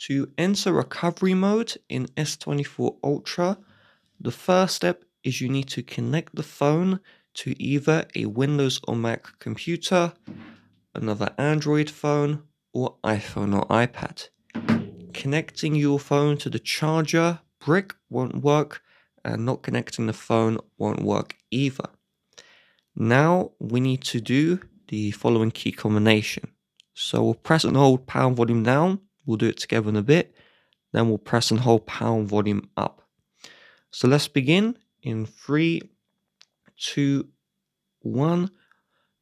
to enter recovery mode in S24 Ultra, the first step is you need to connect the phone to either a Windows or Mac computer, another Android phone, or iPhone or iPad. Connecting your phone to the charger brick won't work, and not connecting the phone won't work either. Now we need to do the following key combination. So we'll press and hold power volume down. We'll do it together in a bit. Then we'll press and hold power and volume up. So let's begin in three, two, one.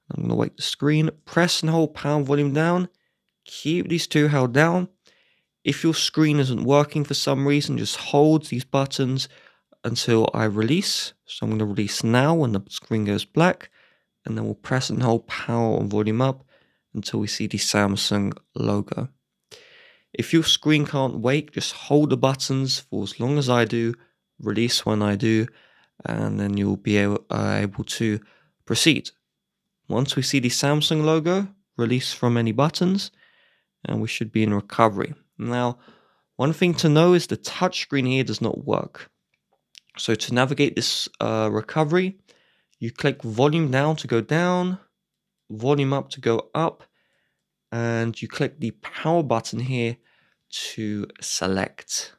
I'm going to wake the screen. Press and hold power and volume down. Keep these two held down. If your screen isn't working for some reason, just hold these buttons until I release. So I'm going to release now when the screen goes black. And then we'll press and hold power and volume up until we see the Samsung logo. If your screen can't wait, just hold the buttons for as long as I do, release when I do, and then you'll be able, uh, able to proceed. Once we see the Samsung logo, release from any buttons, and we should be in recovery. Now, one thing to know is the touchscreen here does not work. So to navigate this uh, recovery, you click volume down to go down, volume up to go up, and you click the power button here to select.